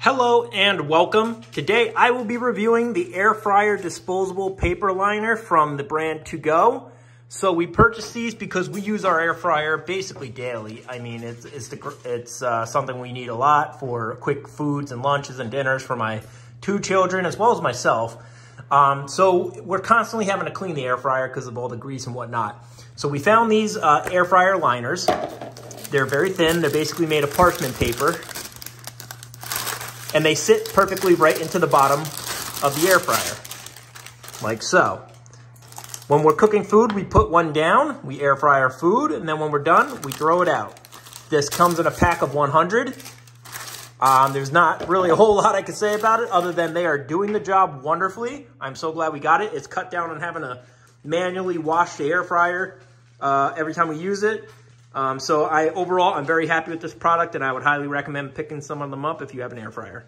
Hello and welcome. Today I will be reviewing the air fryer disposable paper liner from the brand To Go. So we purchased these because we use our air fryer basically daily. I mean, it's it's, the, it's uh, something we need a lot for quick foods and lunches and dinners for my two children as well as myself. Um, so we're constantly having to clean the air fryer because of all the grease and whatnot. So we found these uh, air fryer liners. They're very thin. They're basically made of parchment paper. And they sit perfectly right into the bottom of the air fryer, like so. When we're cooking food, we put one down, we air fry our food, and then when we're done, we throw it out. This comes in a pack of 100. Um, there's not really a whole lot I can say about it other than they are doing the job wonderfully. I'm so glad we got it. It's cut down on having to manually wash the air fryer uh, every time we use it. Um, so I overall, I'm very happy with this product and I would highly recommend picking some of them up if you have an air fryer.